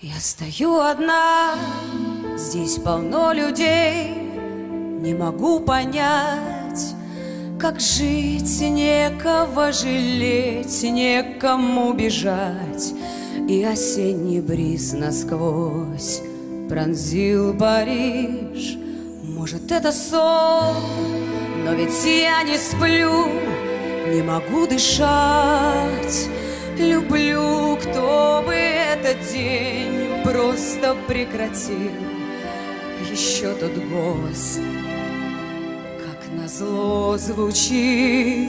Я стою одна, здесь полно людей, Не могу понять, как жить, некого жалеть, некому бежать. И осенний бриз насквозь пронзил Париж. Может, это сон, но ведь я не сплю, не могу дышать. Люблю, день просто прекратил. Еще тот голос, как назло звучит.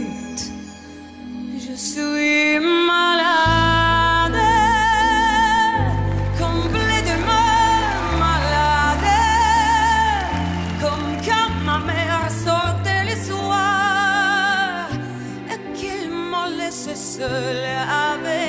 Je suis malade, complètement malade, comme quand ma mère sortait le soir et qu'elle me laissait seule avec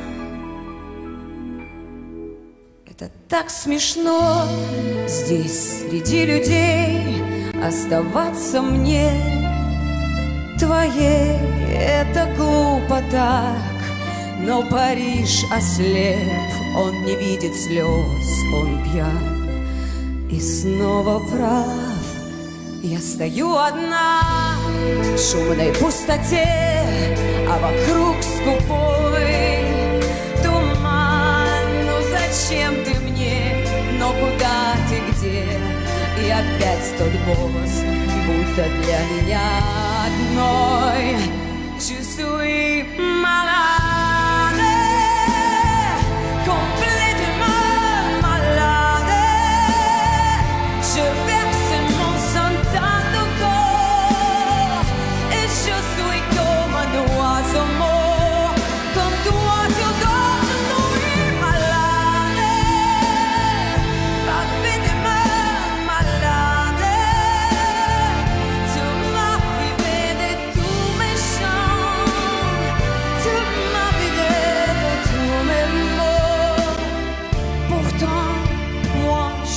Это так смешно здесь среди людей оставаться мне твоей. Это глупо так, но Париж ослеп, он не видит слез, он пьян и снова прав. Я стою одна в шумной пустоте, а вокруг скупой опять тот голос, будто для меня одной. Je suis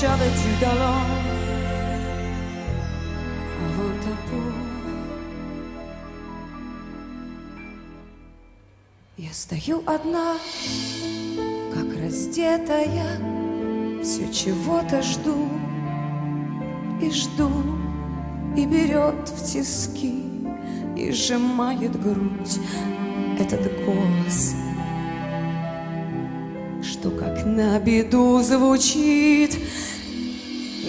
moi j'avais du talent avant ta peau. Я стою одна, как раздетая, все чего-то жду и жду, и берет в тиски, и сжимает грудь этот голос, что как на беду звучит.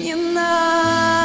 Не надо